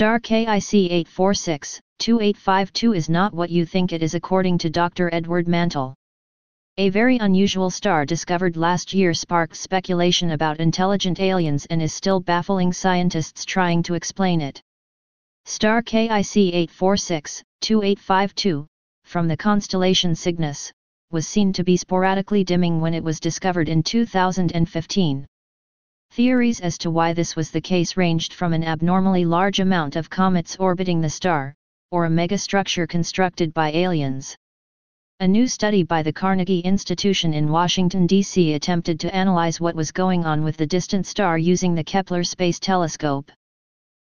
Star KIC 846 2852 is not what you think it is according to Dr. Edward Mantle. A very unusual star discovered last year sparked speculation about intelligent aliens and is still baffling scientists trying to explain it. Star KIC 846 2852, from the constellation Cygnus, was seen to be sporadically dimming when it was discovered in 2015. Theories as to why this was the case ranged from an abnormally large amount of comets orbiting the star, or a megastructure constructed by aliens. A new study by the Carnegie Institution in Washington, D.C. attempted to analyze what was going on with the distant star using the Kepler Space Telescope.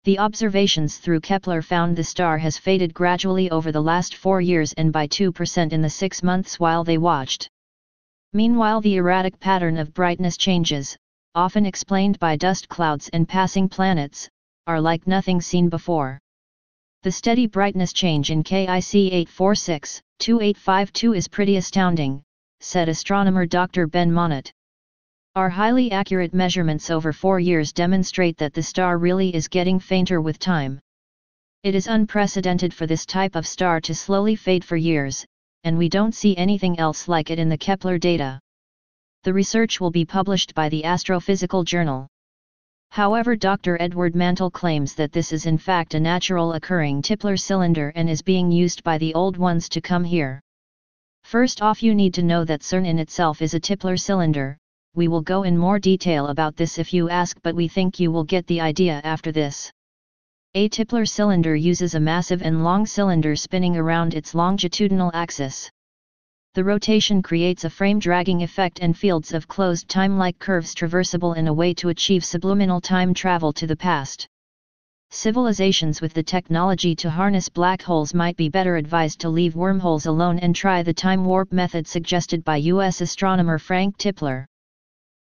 The observations through Kepler found the star has faded gradually over the last four years and by 2% in the six months while they watched. Meanwhile the erratic pattern of brightness changes, often explained by dust clouds and passing planets, are like nothing seen before. The steady brightness change in KIC 846-2852 is pretty astounding, said astronomer Dr. Ben Montet. Our highly accurate measurements over four years demonstrate that the star really is getting fainter with time. It is unprecedented for this type of star to slowly fade for years, and we don't see anything else like it in the Kepler data. The research will be published by the Astrophysical Journal. However Dr. Edward Mantle claims that this is in fact a natural occurring Tipler cylinder and is being used by the old ones to come here. First off you need to know that CERN in itself is a Tipler cylinder, we will go in more detail about this if you ask but we think you will get the idea after this. A Tipler cylinder uses a massive and long cylinder spinning around its longitudinal axis the rotation creates a frame dragging effect and fields of closed time-like curves traversable in a way to achieve subluminal time travel to the past. Civilizations with the technology to harness black holes might be better advised to leave wormholes alone and try the time warp method suggested by US astronomer Frank Tipler.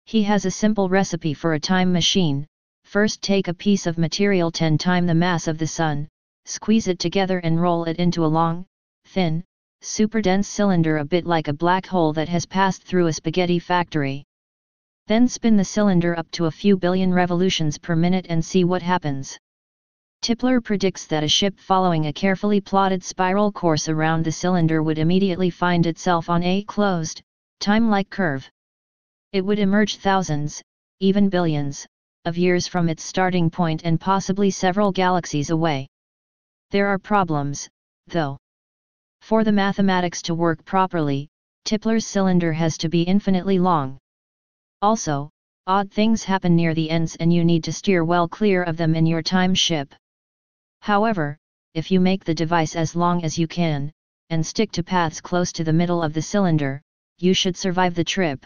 He has a simple recipe for a time machine, first take a piece of material 10 times the mass of the Sun, squeeze it together and roll it into a long, thin, super-dense cylinder a bit like a black hole that has passed through a spaghetti factory. Then spin the cylinder up to a few billion revolutions per minute and see what happens. Tipler predicts that a ship following a carefully plotted spiral course around the cylinder would immediately find itself on a closed, time-like curve. It would emerge thousands, even billions, of years from its starting point and possibly several galaxies away. There are problems, though. For the mathematics to work properly, Tipler's cylinder has to be infinitely long. Also, odd things happen near the ends and you need to steer well clear of them in your time ship. However, if you make the device as long as you can, and stick to paths close to the middle of the cylinder, you should survive the trip.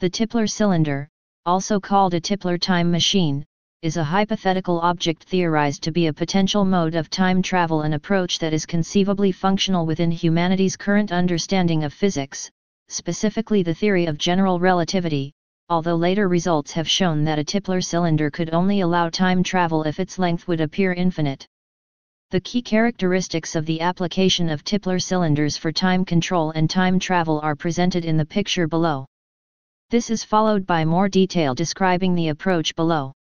The Tipler cylinder, also called a Tipler time machine, is a hypothetical object theorized to be a potential mode of time travel an approach that is conceivably functional within humanity's current understanding of physics, specifically the theory of general relativity, although later results have shown that a Tipler cylinder could only allow time travel if its length would appear infinite. The key characteristics of the application of Tipler cylinders for time control and time travel are presented in the picture below. This is followed by more detail describing the approach below.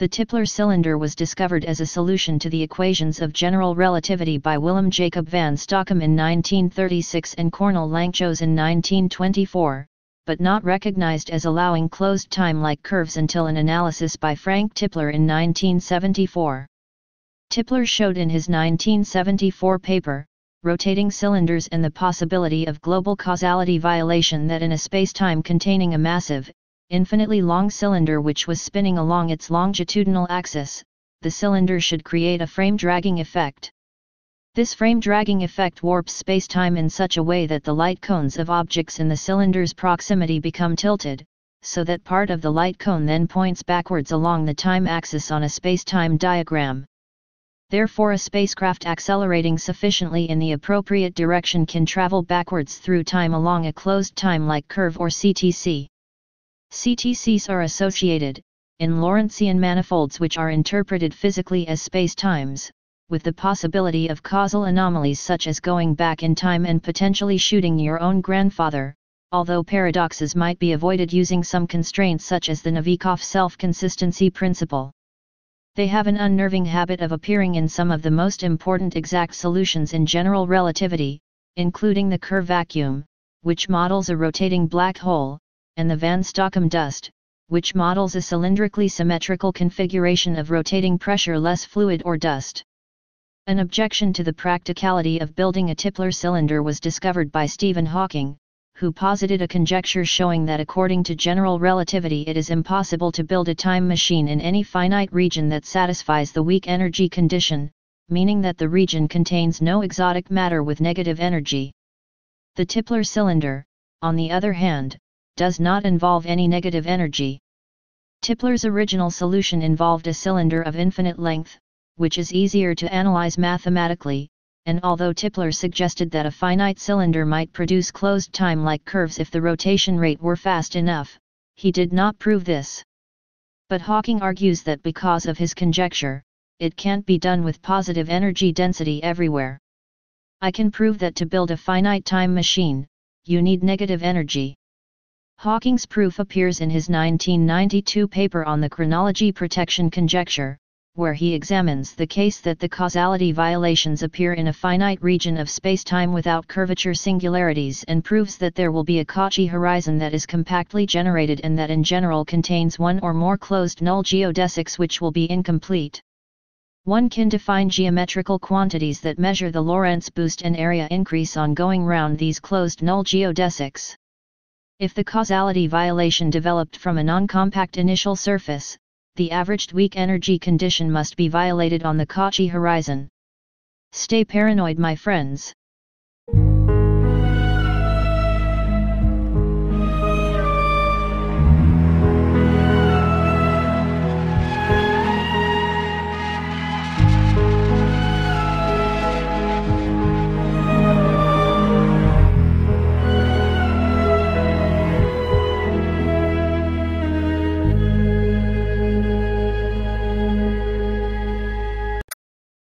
The Tipler cylinder was discovered as a solution to the equations of general relativity by Willem Jacob van Stockum in 1936 and Cornel Lanczos in 1924, but not recognized as allowing closed time-like curves until an analysis by Frank Tipler in 1974. Tipler showed in his 1974 paper, Rotating Cylinders and the Possibility of Global Causality Violation that in a spacetime containing a massive, infinitely long cylinder which was spinning along its longitudinal axis, the cylinder should create a frame dragging effect. This frame dragging effect warps spacetime in such a way that the light cones of objects in the cylinder's proximity become tilted, so that part of the light cone then points backwards along the time axis on a spacetime diagram. Therefore a spacecraft accelerating sufficiently in the appropriate direction can travel backwards through time along a closed time-like curve or CTC. CTCs are associated, in Lorentzian manifolds which are interpreted physically as spacetimes, with the possibility of causal anomalies such as going back in time and potentially shooting your own grandfather, although paradoxes might be avoided using some constraints such as the Novikov self-consistency principle. They have an unnerving habit of appearing in some of the most important exact solutions in general relativity, including the Kerr vacuum, which models a rotating black hole, and the van Stockum dust, which models a cylindrically symmetrical configuration of rotating pressure-less fluid or dust. An objection to the practicality of building a Tipler cylinder was discovered by Stephen Hawking, who posited a conjecture showing that according to general relativity it is impossible to build a time machine in any finite region that satisfies the weak energy condition, meaning that the region contains no exotic matter with negative energy. The Tipler cylinder, on the other hand, does not involve any negative energy. Tipler's original solution involved a cylinder of infinite length, which is easier to analyze mathematically, and although Tipler suggested that a finite cylinder might produce closed time-like curves if the rotation rate were fast enough, he did not prove this. But Hawking argues that because of his conjecture, it can't be done with positive energy density everywhere. I can prove that to build a finite time machine, you need negative energy. Hawking's proof appears in his 1992 paper on the chronology protection conjecture, where he examines the case that the causality violations appear in a finite region of spacetime without curvature singularities and proves that there will be a Cauchy horizon that is compactly generated and that in general contains one or more closed null geodesics which will be incomplete. One can define geometrical quantities that measure the Lorentz boost and area increase on going round these closed null geodesics. If the causality violation developed from a non-compact initial surface, the averaged weak energy condition must be violated on the Cauchy horizon. Stay paranoid my friends.